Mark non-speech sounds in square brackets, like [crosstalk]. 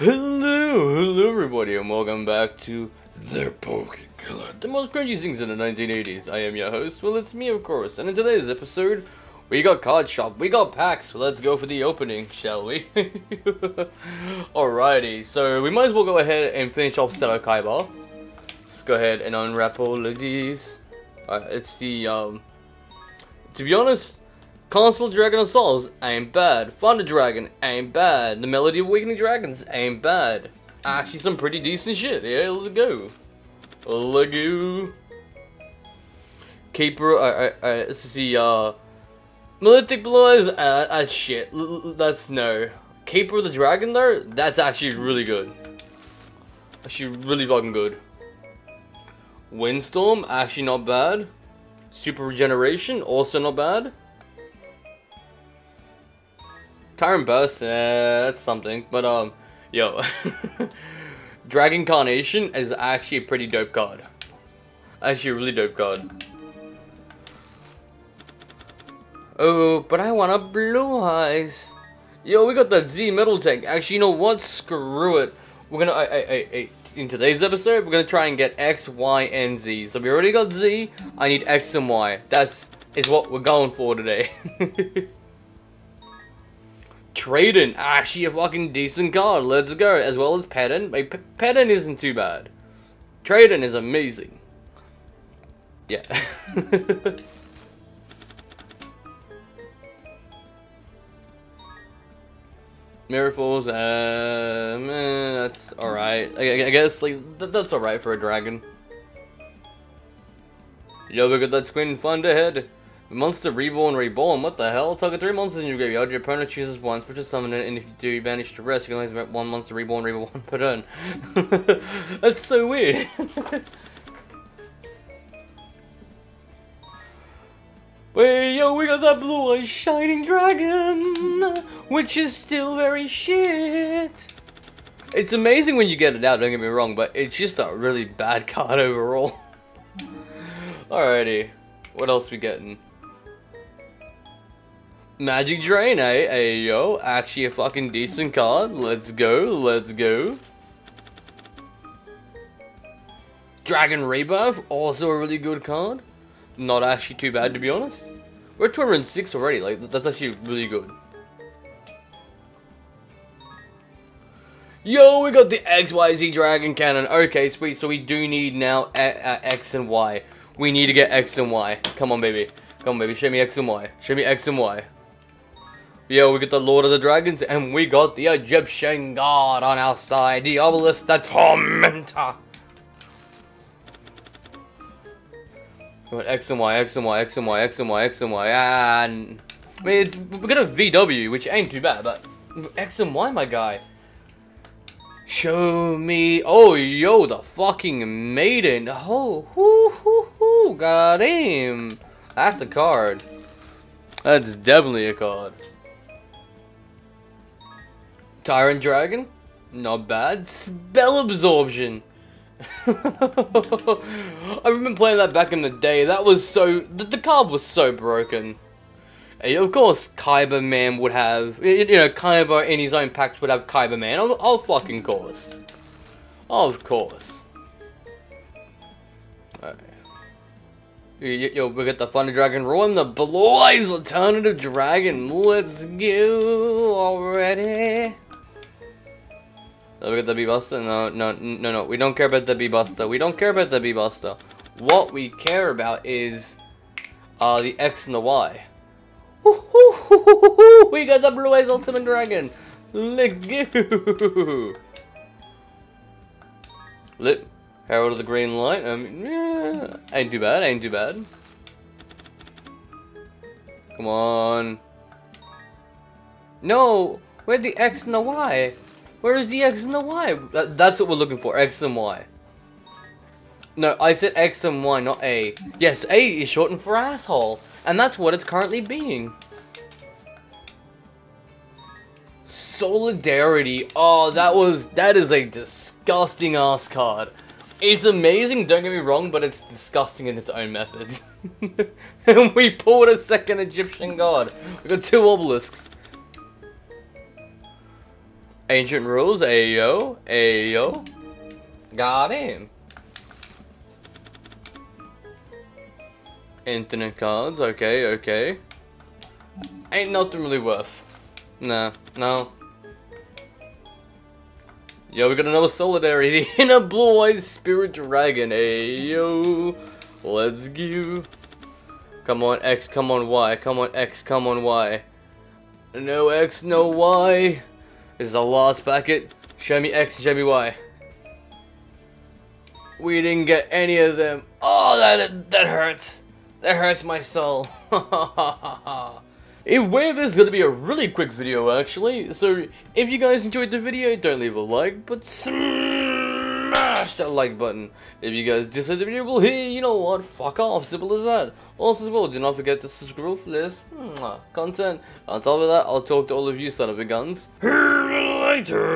Hello, hello everybody, and welcome back to The Poke the most cringy things in the 1980s. I am your host, well it's me of course, and in today's episode, we got Card Shop, we got packs, so let's go for the opening, shall we? [laughs] Alrighty, so we might as well go ahead and finish off Seto Kaiba. Let's go ahead and unwrap all of these. Alright, it's the, um, to be honest, Console Dragon of Souls ain't bad. Thunder Dragon ain't bad. The Melody of Awakening Dragons ain't bad. Actually, some pretty decent shit. Yeah, let's go. Let's. Keeper, uh, uh, uh, let's see, uh, Melodic Blue Eyes, uh, that's shit. L that's no. Keeper of the Dragon, though, that's actually really good. Actually, really fucking good. Windstorm, actually not bad. Super Regeneration, also not bad. Tyrant Burst, uh, that's something. But, um, yo. [laughs] Dragon Carnation is actually a pretty dope card. Actually a really dope card. Oh, but I want a Blue Eyes. Yo, we got that Z Metal Tank. Actually, you know what? Screw it. We're gonna, I, I, I, in today's episode, we're gonna try and get X, Y, and Z. So we already got Z. I need X and Y. That's is what we're going for today. [laughs] Trade-In, actually a fucking decent card. Let's go. As well as Pedon. Like, P Pedon isn't too bad. Trade-In is amazing. Yeah. [laughs] Falls, uh, eh, that's alright. I, I, guess, like, th that's alright for a dragon. Yo, look at that twin fund ahead. Monster Reborn Reborn, what the hell? Target three monsters in your graveyard, your opponent chooses one, which is summon it, and if you do, you banish the rest, you can only have one Monster Reborn Reborn [laughs] per turn. Um, [laughs] that's so weird. [laughs] Wait, yo, we got that blue eye shining dragon, which is still very shit. It's amazing when you get it out, don't get me wrong, but it's just a really bad card overall. Alrighty, what else we getting? Magic Drain, eh? Hey, yo, actually a fucking decent card. Let's go, let's go. Dragon Rebirth, also a really good card. Not actually too bad, to be honest. We're 206 already, like, that's actually really good. Yo, we got the XYZ Dragon Cannon. Okay, sweet, so we do need now X and Y. We need to get X and Y. Come on, baby. Come on, baby. Show me X and Y. Show me X and Y. Yo, we got the Lord of the Dragons, and we got the Egyptian god on our side, the Obelisk, the Tormentor. What X and Y, X and Y, X and Y, X and Y, X and Y, and I mean, we got a VW, which ain't too bad, but X and Y, my guy. Show me, oh yo, the fucking maiden. Oh, hoo hoo hoo, got him. That's a card. That's definitely a card. Tyrant Dragon, not bad. Spell Absorption. [laughs] I remember playing that back in the day. That was so... The, the card was so broken. And of course, Kaiba Man would have... You know, Kaiba in his own packs would have Kaiba Man. Oh, oh fucking course. Of course. Yo, we got the Thunder Dragon and the Blue Eyes Alternative Dragon. Let's go already. Look at the B-Buster. No, no, no, no. We don't care about the B-Buster. We don't care about the B-Buster. What we care about is uh, the X and the Y. We got the Blue Eyes Ultimate Dragon. Let's. Lit. Herald of the Green Light. I mean, yeah, ain't too bad. Ain't too bad. Come on. No. Where's the X and the Y? Where is the X and the Y? That's what we're looking for, X and Y. No, I said X and Y, not A. Yes, A is shortened for asshole. And that's what it's currently being. Solidarity. Oh, that was, that is a disgusting ass card. It's amazing, don't get me wrong, but it's disgusting in its own methods. [laughs] and we pulled a second Egyptian god. We got two obelisks. Ancient Rules, ayo, ayo. Got him. Infinite cards, okay, okay. Ain't nothing really worth. Nah, no. Yo, we got another Solidarity [laughs] in a Blue-Eyed Spirit Dragon, ayo. Let's go. Come on, X, come on, Y, come on, X, come on, Y. No X, no Y. This is a last packet. Show me X, show me Y. We didn't get any of them. Oh, that that hurts. That hurts my soul. [laughs] Anyway, this is going to be a really quick video actually, so if you guys enjoyed the video, don't leave a like, but smash that like button. If you guys disliked the video, well hey, you know what, fuck off, simple as that. Also as well, do not forget to subscribe for this content. On top of that, I'll talk to all of you son of a guns. Later.